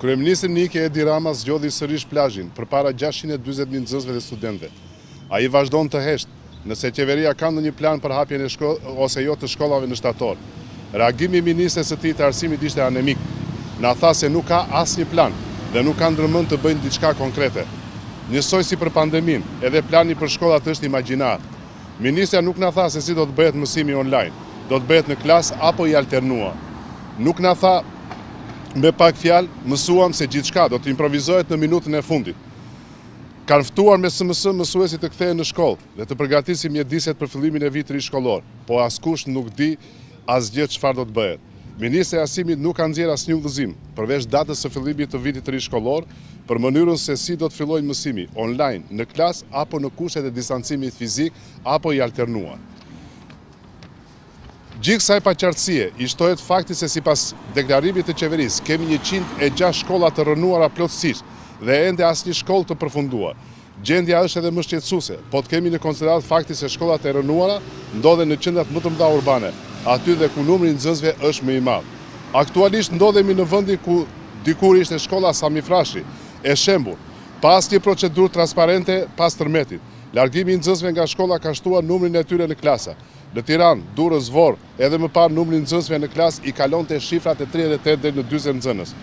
Kryeministri Neron Edi Rama zgjodhi sërish plazhin përpara gjashtëqind e dyzet mijë nxënësve dhe studentëve. Ai vazhdon të heshtë, nëse qeveria ka ndonjë plan për hapjen ose jo të shkollave në shtator. Reagimi i ministres së tij të Arsimit ishte anemik. Na tha se nuk ka asnjë plan dhe nuk ka ndërmend të bëjnë diçka konkrete. Njësoj si për pandeminë, edhe plani për shkollat është imagjinar. Ministrja nuk na tha se si do të bëhet mësimi online, do të bëhet në klasë apo i alternuar. Nuk na tha, me pak fjalë, mësuam se gjithçka do të improvizohet në minutën e fundit. Kanë ftuar me SMS mësuesit të kthehen në shkollë dhe të përgatisin mjediset për fillimin e vitit të ri shkollor, po askush nuk di Asgjë çfarë do të bëhet. Ministrja e Arsimit nuk ka nxjerrë asnjë udhëzim, përveç datës së fillimit të vitit të ri shkollor, për mënyrën se si do të fillojë mësimi, online, në klasë apo në kushtet e distancimit fizik apo i alternuar. Gjithë kësaj paqartësie i shtohet fakti se sipas deklarimit të qeverisë kemi njëqind e gjashtë shkolla të rrënuara plotësisht dhe ende asnjë shkollë të përfunduar. Gjendja është edhe më shqetësuese, po të kemi në konsideratë faktin se shkollat e rrënuara ndodhen në qendrat më të mëdha urbane, aty dhe ku numri i nxënësve është më i madh. Aktualisht ndodhemi në vendin ku dikur ishte shkolla Sami Frashëri, e shembur pa asnjë procedurë transparente pas tërmetit. Largimi i nxënësve nga shkolla ka shtuar numrin e tyre në klasa. Në Tiranë, Durrës, Vorë, Edhe më parë numri i nxënësve në klasë i kalonte shifrat e tridhjetë e tetë deri në dyzet nxënës.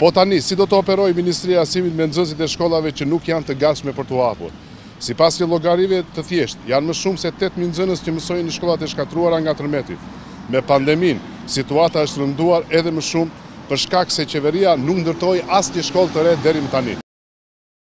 Po tani, si do të operojë Ministria e Arsimit me nxënësit e shkollave që nuk janë të gatshme për t'u hapur? Sipas një llogarie të thjeshtë, janë më shumë se tetë mijë nxënës që mësonin në shkollat e shkatërruara nga tërmeti. Me pandeminë, situata është rënduar edhe më shumë për shkak se qeveria nuk ndërtoi asnjë shkollë të re deri më tani.